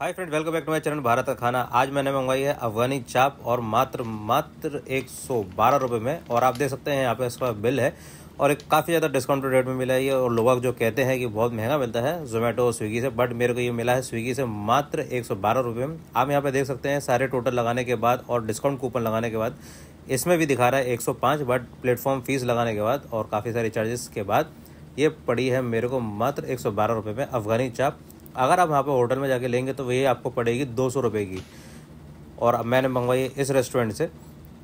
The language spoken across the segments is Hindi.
Hi friend welcome back to my channel Bharat का खाना आज मैंने मंगवाई है अफगानी चाप और मात्र मात्र एक सौ बारह रुपये में। और आप देख सकते हैं यहाँ पे इसका बिल है। और एक काफ़ी ज़्यादा डिस्काउंट रेट में मिला है ये। और लोग जो कहते हैं कि बहुत महँगा मिलता है जोमेटो स्विगी से। बट मेरे को ये मिला है स्विगी से मात्र एक सौ बारह रुपये में। आप यहाँ पर देख सकते हैं सारे टोटल लगाने के बाद और डिस्काउंट कूपन लगाने के बाद। इसमें भी दिखा रहा है एक सौ पाँच बट प्लेटफॉर्म फ़ीस लगाने के बाद और काफ़ी सारे चार्जेस के बाद। ये पड़ी है मेरे को मात्र एक सौ बारह रुपये में अफगानी चाप। अगर आप वहाँ पे होटल में जाके लेंगे तो वही आपको पड़ेगी दो सौ रुपये की। और मैंने मंगवाई इस रेस्टोरेंट से।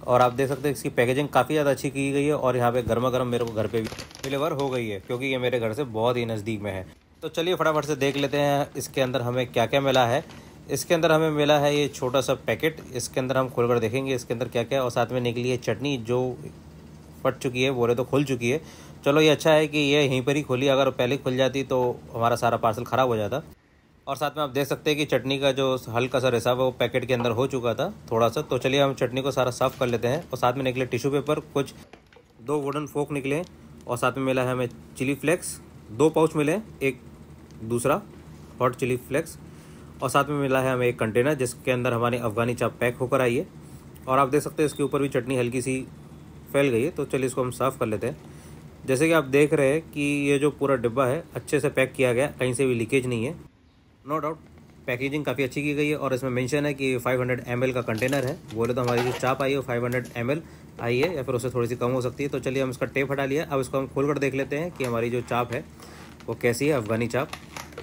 और आप देख सकते हैं इसकी पैकेजिंग काफ़ी ज़्यादा अच्छी की गई है और यहाँ पे गर्मा गर्म मेरे को घर पे भी डिलीवर हो गई है, क्योंकि ये मेरे घर से बहुत ही नज़दीक में है। तो चलिए फटाफट से देख लेते हैं इसके अंदर हमें क्या क्या मिला है। इसके अंदर हमें मिला है ये छोटा सा पैकेट। इसके अंदर हम खोल कर देखेंगे इसके अंदर क्या क्या और साथ में निकली है चटनी जो फट चुकी है, बोले तो खुल चुकी है। चलो ये अच्छा है कि ये यहीं पर ही खोली। अगर पहले खुल जाती तो हमारा सारा पार्सल ख़राब हो जाता। और साथ में आप देख सकते हैं कि चटनी का जो हल्का सा रिसाव है, वो पैकेट के अंदर हो चुका था थोड़ा सा। तो चलिए हम चटनी को सारा साफ़ कर लेते हैं और साथ में निकले टिश्यू पेपर, कुछ दो वुडन फोक निकले और साथ में मिला है हमें चिली फ्लेक्स, दो पाउच मिले, एक दूसरा हॉट चिली फ्लेक्स और साथ में मिला है हमें एक कंटेनर जिसके अंदर हमारी अफ़गानी चाप पैक होकर आई है। और आप देख सकते हैं इसके ऊपर भी चटनी हल्की सी फैल गई है तो चलिए इसको हम साफ़ कर लेते हैं। जैसे कि आप देख रहे हैं कि ये जो पूरा डिब्बा है, अच्छे से पैक किया गया, कहीं से भी लीकेज नहीं है। नो डाउट पैकेजिंग काफ़ी अच्छी की गई है और इसमें मेंशन है कि 500 हंड्रेड का कंटेनर है। बोले तो हमारी जो चाप आई है वो 500 हंड्रेड आई है या फिर उससे थोड़ी सी कम हो सकती है। तो चलिए हम इसका टेप हटा लिया। अब इसको हम खोल कर देख लेते हैं कि हमारी जो चाप है, वो कैसी है अफ़गानी चाप।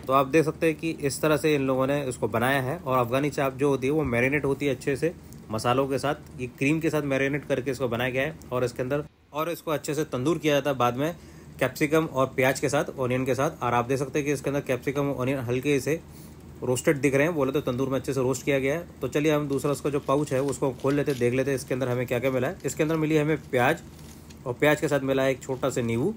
तो आप देख सकते हैं कि इस तरह से इन लोगों ने इसको बनाया है और अफ़गानी चाप जो होती है, वो मैरिनेट होती है अच्छे से मसालों के साथ। ये क्रीम के साथ मैरिनेट करके इसको बनाया गया है और इसके अंदर और इसको अच्छे से तंदूर किया जाता है बाद में। कैप्सिकम और प्याज के साथ, ऑनियन के साथ। और आप देख सकते हैं कि इसके अंदर कैप्सिकम और ऑनियन हल्के से रोस्टेड दिख रहे हैं। बोले तो तंदूर में अच्छे से रोस्ट किया गया है। तो चलिए हम दूसरा उसका जो पाउच है, उसको खोल लेते देख लेते इसके अंदर हमें क्या क्या मिला है। इसके अंदर मिली हमें प्याज, और प्याज के साथ मिला है एक छोटा सा नींबू।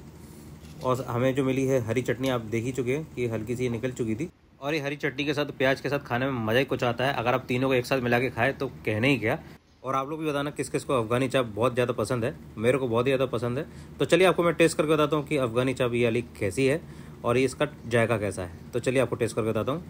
और हमें जो मिली है हरी चटनी, आप देख ही चुके हैं कि हल्की सी निकल चुकी थी। और ये हरी चटनी के साथ, प्याज के साथ खाने में मज़ा ही कुछ आता है। अगर आप तीनों को एक साथ मिला के खाए तो कहने ही क्या। और आप लोग भी बताना किस किस को अफगानी चाप बहुत ज़्यादा पसंद है। मेरे को बहुत ही ज़्यादा पसंद है। तो चलिए आपको मैं टेस्ट करके बताता हूँ कि अफगानी चाप ये अली कैसी है और ये इसका जायका कैसा है। तो चलिए आपको टेस्ट करके बताता हूँ।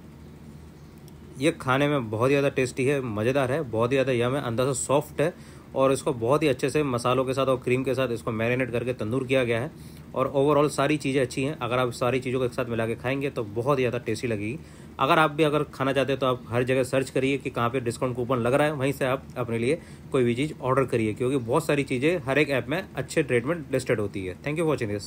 ये खाने में बहुत ही ज़्यादा टेस्टी है, मज़ेदार है, बहुत ही ज़्यादा यम है, अंदर से सॉफ्ट है और इसको बहुत ही अच्छे से मसालों के साथ और क्रीम के साथ इसको मैरिनेट करके तंदूर किया गया है। और ओवरऑल सारी चीज़ें अच्छी हैं। अगर आप सारी चीज़ों को एक साथ मिला के खाएँगे तो बहुत ही ज़्यादा टेस्टी लगेगी। अगर आप भी अगर खाना चाहते हैं तो आप हर जगह सर्च करिए कि कहाँ पे डिस्काउंट कूपन लग रहा है। वहीं से आप अपने लिए कोई भी चीज़ ऑर्डर करिए, क्योंकि बहुत सारी चीज़ें हर एक ऐप में अच्छे ट्रीटमेंट लिस्टेड होती है। Thank you watching this